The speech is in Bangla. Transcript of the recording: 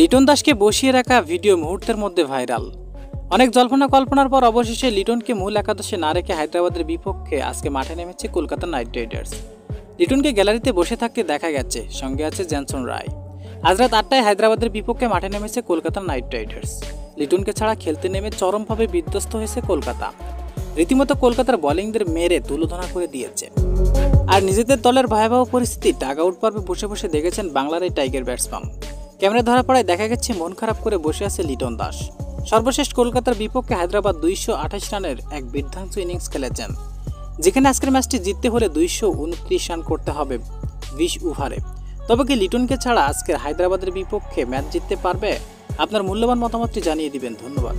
লিটন দাসকে বসিয়ে রাখা ভিডিও মুহূর্তের মধ্যে ভাইরাল। অনেক জল্পনা কল্পনার পর অবশেষে লিটনকে মূল একাদশে না রেখে হায়দ্রাবাদের বিপক্ষে আজকে মাঠে নেমেছে কলকাতা নাইট রাইডার্স। লিটনকে গ্যালারিতে বসে থাকতে দেখা গেছে, সঙ্গে আছে জ্যানসন রায়। আজ রাত আটটায় হায়দ্রাবাদের বিপক্ষে মাঠে নেমেছে কলকাতা নাইট রাইডার্স। লিটনকে ছাড়া খেলতে নেমে চরমভাবে বিধ্বস্ত হয়েছে কলকাতা। রীতিমতো কলকাতার বোলিংদের মেরে তুলোধনা করে দিয়েছে। আর নিজেদের দলের ভয়াবহ পরিস্থিতি ডাগ আউট পর্বে বসে বসে দেখেছেন বাংলার এই টাইগার ব্যাটসম্যান। ক্যামেরা ধরা পড়ায় দেখা গেছে, মন খারাপ করে বসে আছে লিটন দাস। সর্বশেষ কলকাতার বিপক্ষে হায়দ্রাবাদ দুইশো আঠাশ রানের এক বিধ্বংসী ইনিংস খেলেছেন, যেখানে আজকের ম্যাচটি জিততে হলে দুইশো উনত্রিশ রান করতে হবে বিশ ওভারে। তবে কি লিটনকে ছাড়া আজকের হায়দ্রাবাদের বিপক্ষে ম্যাচ জিততে পারবে? আপনার মূল্যবান মতামতটি জানিয়ে দিবেন, ধন্যবাদ।